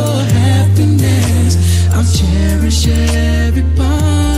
your happiness. I'll cherish every part.